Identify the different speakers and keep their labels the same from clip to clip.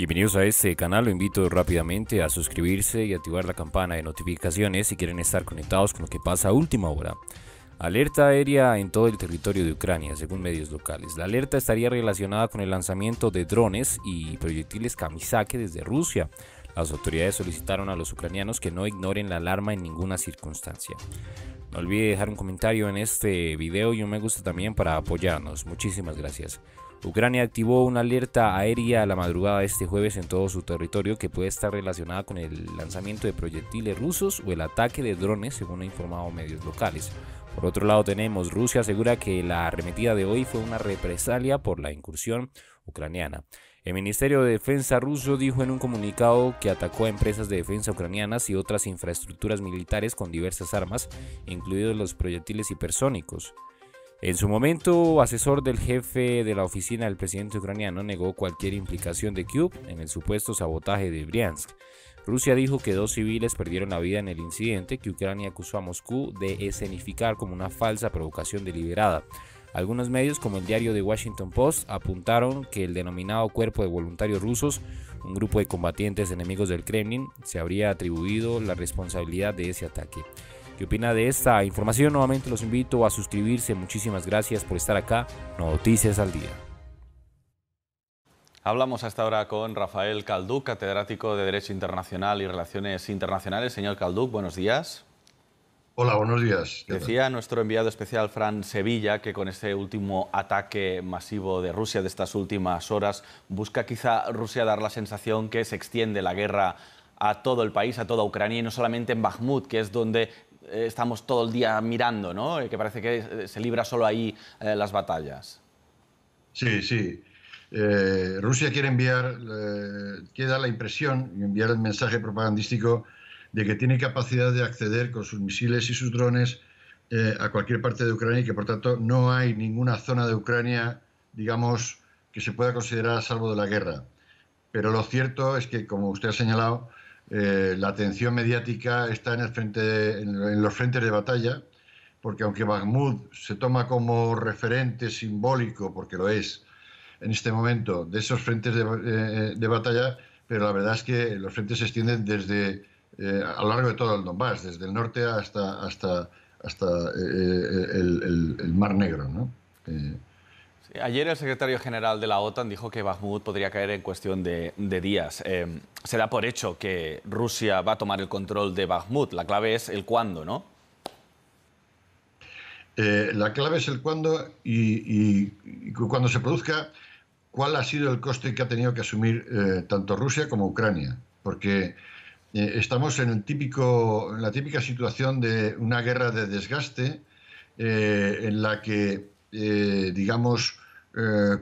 Speaker 1: Bienvenidos a este canal, lo invito rápidamente a suscribirse y activar la campana de notificaciones si quieren estar conectados con lo que pasa a última hora. Alerta aérea en todo el territorio de Ucrania, según medios locales. La alerta estaría relacionada con el lanzamiento de drones y proyectiles Kamisake desde Rusia. Las autoridades solicitaron a los ucranianos que no ignoren la alarma en ninguna circunstancia. No olvide dejar un comentario en este video y un me gusta también para apoyarnos. Muchísimas gracias. Ucrania activó una alerta aérea a la madrugada de este jueves en todo su territorio que puede estar relacionada con el lanzamiento de proyectiles rusos o el ataque de drones, según han informado medios locales. Por otro lado tenemos Rusia asegura que la arremetida de hoy fue una represalia por la incursión ucraniana. El Ministerio de Defensa ruso dijo en un comunicado que atacó a empresas de defensa ucranianas y otras infraestructuras militares con diversas armas, incluidos los proyectiles hipersónicos. En su momento, asesor del jefe de la oficina del presidente ucraniano negó cualquier implicación de Kyiv en el supuesto sabotaje de Bryansk. Rusia dijo que dos civiles perdieron la vida en el incidente que Ucrania acusó a Moscú de escenificar como una falsa provocación deliberada. Algunos medios, como el diario The Washington Post, apuntaron que el denominado Cuerpo de Voluntarios Rusos, un grupo de combatientes enemigos del Kremlin, se habría atribuido la responsabilidad de ese ataque. ¿Qué opina de esta información? Nuevamente los invito a suscribirse. Muchísimas gracias por estar acá. Noticias al día.
Speaker 2: Hablamos hasta ahora con Rafael Calduc, catedrático de Derecho Internacional y Relaciones Internacionales. Señor Calduc, buenos días.
Speaker 3: Hola, buenos días.
Speaker 2: Decía nuestro enviado especial Fran Sevilla que con este último ataque masivo de Rusia de estas últimas horas busca quizá Rusia dar la sensación que se extiende la guerra a todo el país, a toda Ucrania y no solamente en Bakhmut, que es donde eh, estamos todo el día mirando, ¿no? que parece que se libra solo ahí eh, las batallas.
Speaker 3: Sí, sí. Eh, Rusia quiere enviar, quiere dar la impresión y enviar el mensaje propagandístico de que tiene capacidad de acceder con sus misiles y sus drones eh, a cualquier parte de Ucrania y que por tanto no hay ninguna zona de Ucrania, digamos, que se pueda considerar a salvo de la guerra. Pero lo cierto es que, como usted ha señalado, eh, la atención mediática está en, el en, los frentes de batalla, porque aunque Bakhmut se toma como referente simbólico, porque lo es en este momento, de esos frentes de, eh, de batalla, pero la verdad es que los frentes se extienden desde eh, a lo largo de todo el Donbass, desde el norte hasta, hasta, hasta eh, el, Mar Negro. ¿no?
Speaker 2: Eh, ayer el secretario general de la OTAN dijo que Bakhmut podría caer en cuestión de, días. se da por hecho que Rusia va a tomar el control de Bakhmut. La clave es el cuándo, ¿no?
Speaker 3: la clave es el cuándo y, cuando se produzca, cuál ha sido el coste que ha tenido que asumir tanto Rusia como Ucrania. Porque eh, estamos en, el típico, en la típica situación de una guerra de desgaste eh, en la que, eh, digamos,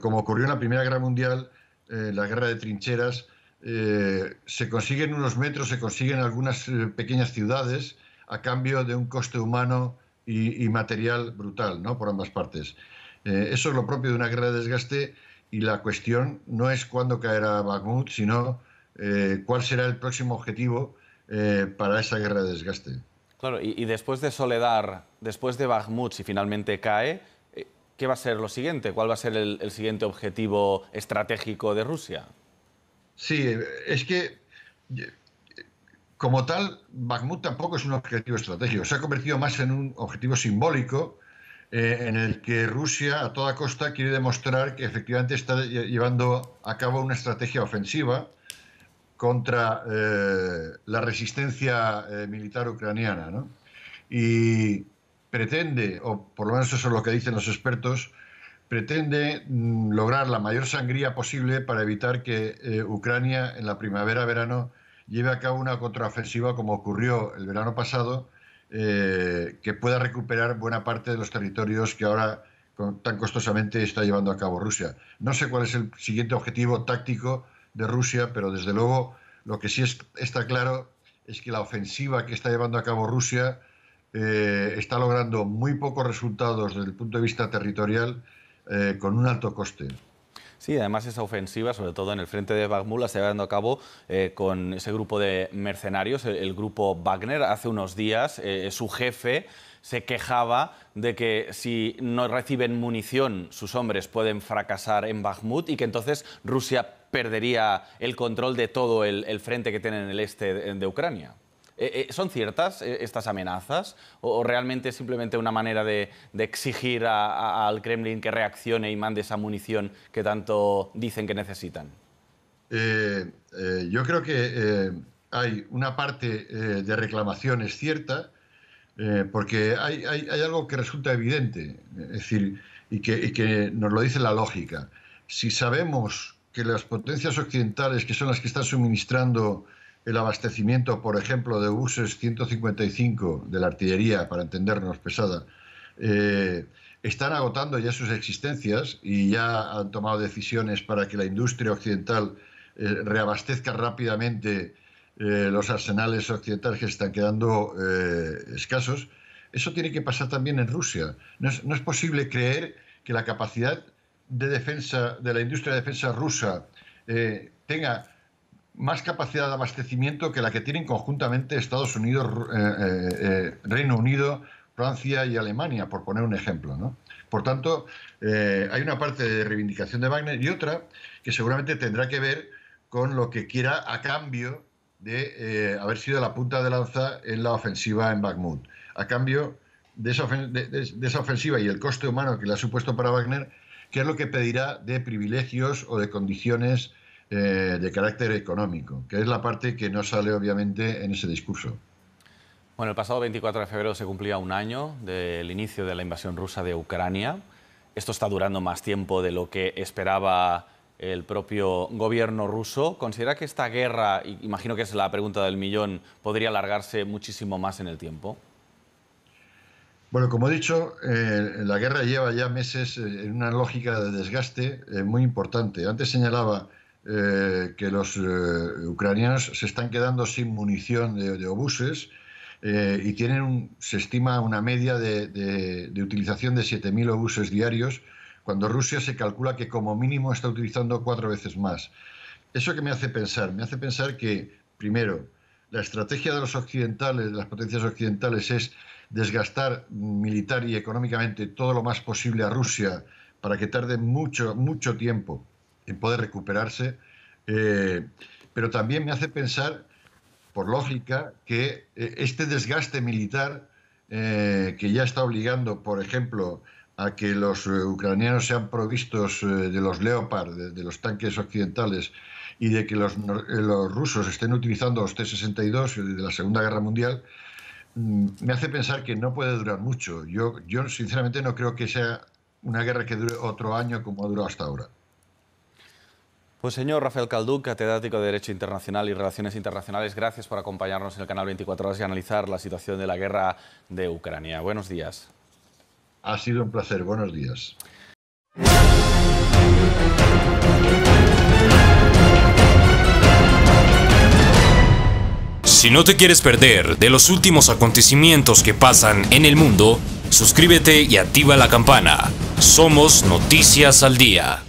Speaker 3: como ocurrió en la Primera Guerra Mundial, la guerra de trincheras, se consiguen unos metros, se consiguen algunas pequeñas ciudades a cambio de un coste humano y, material brutal, ¿no? Por ambas partes. eso es lo propio de una guerra de desgaste y la cuestión no es cuándo caerá Bakhmut, sino eh, cuál será el próximo objetivo eh, para esa guerra de desgaste.
Speaker 2: Claro, y, después de Soledar, después de Bakhmut, si finalmente cae, eh, ¿qué va a ser lo siguiente? ¿Cuál va a ser el, siguiente objetivo estratégico de Rusia?
Speaker 3: Sí, es que como tal, Bakhmut tampoco es un objetivo estratégico, se ha convertido más en un objetivo simbólico en el que Rusia a toda costa quiere demostrar que efectivamente está llevando a cabo una estrategia ofensiva contra eh, la resistencia eh, militar ucraniana. ¿no? Y pretende, o por lo menos eso es lo que dicen los expertos, pretende mm, lograr la mayor sangría posible para evitar que eh, Ucrania en la primavera-verano lleve a cabo una contraofensiva como ocurrió el verano pasado, que pueda recuperar buena parte de los territorios que ahora tan costosamente está llevando a cabo Rusia. No sé cuál es el siguiente objetivo táctico de Rusia, pero desde luego lo que sí está claro es que la ofensiva que está llevando a cabo Rusia eh, está logrando muy pocos resultados desde el punto de vista territorial eh, con un alto coste.
Speaker 2: Sí, además esa ofensiva, sobre todo en el frente de Bakhmut, la está llevando a cabo eh, con ese grupo de mercenarios, el, grupo Wagner. Hace unos días su jefe se quejaba de que si no reciben munición sus hombres pueden fracasar en Bakhmut y que entonces Rusia perdería el control de todo el, frente que tiene en el este de, Ucrania. Eh, eh, ¿Son ciertas eh, estas amenazas o, realmente es simplemente una manera de, exigir al Kremlin que reaccione y mande esa munición que tanto dicen que necesitan?
Speaker 3: yo creo que hay una parte de reclamaciones cierta, porque hay, algo que resulta evidente, es decir, y que, y que nos lo dice la lógica. Si sabemos que las potencias occidentales, que son las que están suministrando el abastecimiento, por ejemplo, de buses 155 de la artillería, para entendernos pesada, eh, están agotando ya sus existencias y ya han tomado decisiones para que la industria occidental eh, reabastezca rápidamente eh, los arsenales occidentales que están quedando escasos. Eso tiene que pasar también en Rusia. No es, no es posible creer que la capacidad de defensa, de la industria de defensa rusa tenga más capacidad de abastecimiento que la que tienen conjuntamente Estados Unidos, eh, eh, Reino Unido, Francia y Alemania, por poner un ejemplo. ¿no? Por tanto, hay una parte de reivindicación de Wagner y otra que seguramente tendrá que ver con lo que quiera a cambio de haber sido la punta de lanza en la ofensiva en Bakhmut. A cambio de esa, de esa ofensiva y el coste humano que le ha supuesto para Wagner, ¿Qué es lo que pedirá de privilegios o de condiciones eh, de carácter económico, que es la parte que no sale obviamente en ese discurso.
Speaker 2: Bueno, el pasado 24 de febrero se cumplía un año del inicio de la invasión rusa de Ucrania. Esto está durando más tiempo de lo que esperaba el propio gobierno ruso. ¿Considera que esta guerra, imagino que es la pregunta del millón, podría alargarse muchísimo más en el tiempo?
Speaker 3: Bueno, como he dicho, eh, la guerra lleva ya meses eh, en una lógica de desgaste eh, muy importante. Antes señalaba que los ucranianos se están quedando sin munición de, obuses y tienen, se estima, una media de, de utilización de 7.000 obuses diarios, cuando Rusia se calcula que como mínimo está utilizando cuatro veces más. ¿Eso que me hace pensar? Me hace pensar que, primero, la estrategia de los occidentales, de las potencias occidentales, es desgastar militar y económicamente todo lo más posible a Rusia para que tarde mucho, mucho tiempo en poder recuperarse, eh, pero también me hace pensar, por lógica, que eh, este desgaste militar eh, que ya está obligando, por ejemplo, a que los ucranianos sean provistos de los Leopard, de, los tanques occidentales, y de que los, los rusos estén utilizando los T-62 de la Segunda Guerra Mundial, Mm, me hace pensar que no puede durar mucho. Yo, yo sinceramente no creo que sea una guerra que dure otro año como ha durado hasta ahora.
Speaker 2: Pues señor Rafael Calduc, catedrático de Derecho Internacional y Relaciones Internacionales, gracias por acompañarnos en el canal 24 horas y analizar la situación de la guerra de Ucrania. Buenos días.
Speaker 3: Ha sido un placer. Buenos días.
Speaker 1: Si no te quieres perder de los últimos acontecimientos que pasan en el mundo, suscríbete y activa la campana. Somos Noticias al Día.